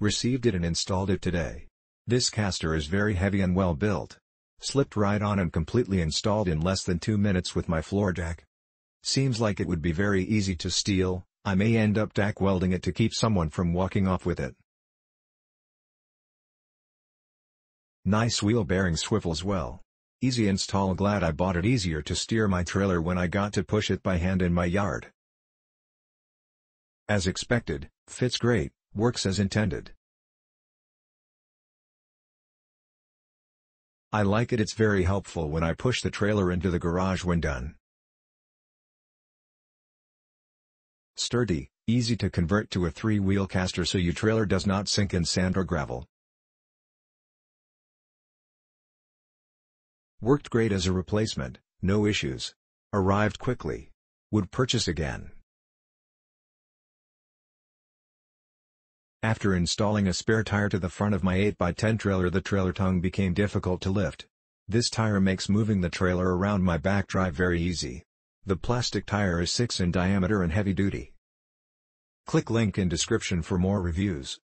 Received it and installed it today. This caster is very heavy and well built. Slipped right on and completely installed in less than 2 minutes with my floor jack. Seems like it would be very easy to steal, I may end up tack welding it to keep someone from walking off with it. Nice wheel bearing swivels well. Easy install glad I bought it easier to steer my trailer when I got to push it by hand in my yard. As expected, fits great, works as intended. I like it it's very helpful when I push the trailer into the garage when done. Sturdy, easy to convert to a three-wheel caster so your trailer does not sink in sand or gravel. Worked great as a replacement, no issues. Arrived quickly. Would purchase again. After installing a spare tire to the front of my 8x10 trailer the trailer tongue became difficult to lift. This tire makes moving the trailer around my back drive very easy. The plastic tire is 6 in diameter and heavy duty. Click link in description for more reviews.